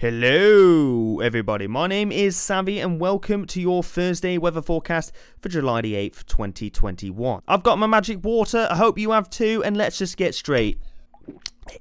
Hello, everybody. My name is Sahvi, and welcome to your Thursday weather forecast for July the 8th, 2021. I've got my magic water. I hope you have too, and let's just get straight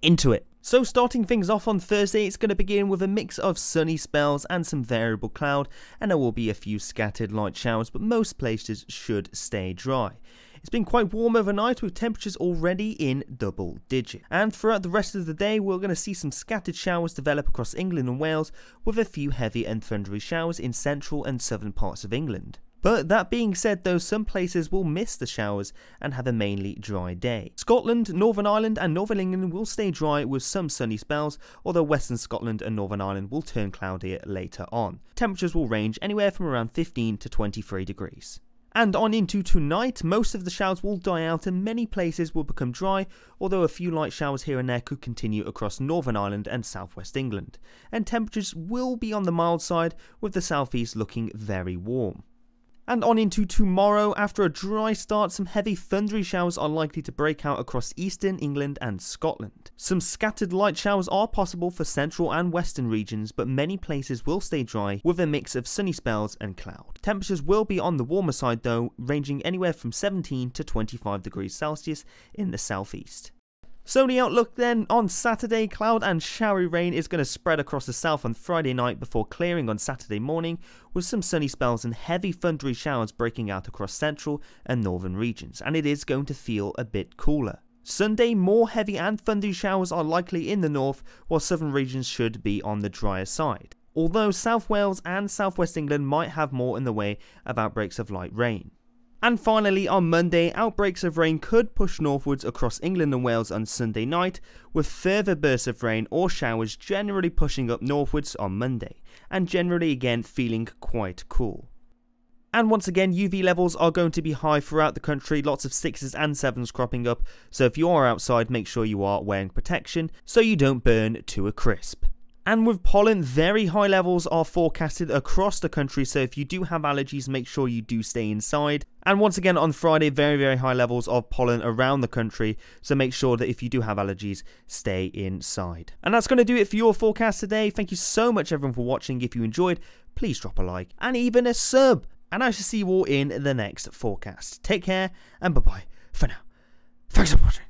into it. So, starting things off on Thursday, it's going to begin with a mix of sunny spells and some variable cloud, and there will be a few scattered light showers, but most places should stay dry. It's been quite warm overnight with temperatures already in double digit. And throughout the rest of the day, we're going to see some scattered showers develop across England and Wales with a few heavy and thundery showers in central and southern parts of England. But that being said though, some places will miss the showers and have a mainly dry day. Scotland, Northern Ireland and Northern England will stay dry with some sunny spells, although Western Scotland and Northern Ireland will turn cloudier later on. Temperatures will range anywhere from around 15 to 23 degrees. And on into tonight, most of the showers will die out and many places will become dry, although a few light showers here and there could continue across Northern Ireland and southwest England. And temperatures will be on the mild side, with the southeast looking very warm. And on into tomorrow, after a dry start, some heavy thundery showers are likely to break out across eastern England and Scotland. Some scattered light showers are possible for central and western regions, but many places will stay dry with a mix of sunny spells and cloud. Temperatures will be on the warmer side though, ranging anywhere from 17 to 25 degrees Celsius in the southeast. So the outlook then on Saturday, cloud and showery rain is going to spread across the south on Friday night before clearing on Saturday morning with some sunny spells and heavy thundery showers breaking out across central and northern regions and it is going to feel a bit cooler. Sunday, more heavy and thundery showers are likely in the north, while southern regions should be on the drier side. Although South Wales and South West England might have more in the way of outbreaks of light rain. And finally, on Monday, outbreaks of rain could push northwards across England and Wales on Sunday night, with further bursts of rain or showers generally pushing up northwards on Monday, and generally again feeling quite cool. And once again, UV levels are going to be high throughout the country, lots of 6s and 7s cropping up, so if you are outside, make sure you are wearing protection so you don't burn to a crisp. And with pollen, very high levels are forecasted across the country, so if you do have allergies, make sure you do stay inside. And once again on Friday, very, very high levels of pollen around the country, so make sure that if you do have allergies, stay inside. And that's going to do it for your forecast today. Thank you so much, everyone, for watching. If you enjoyed, please drop a like and even a sub. And I shall see you all in the next forecast. Take care and bye bye for now. Thanks for watching.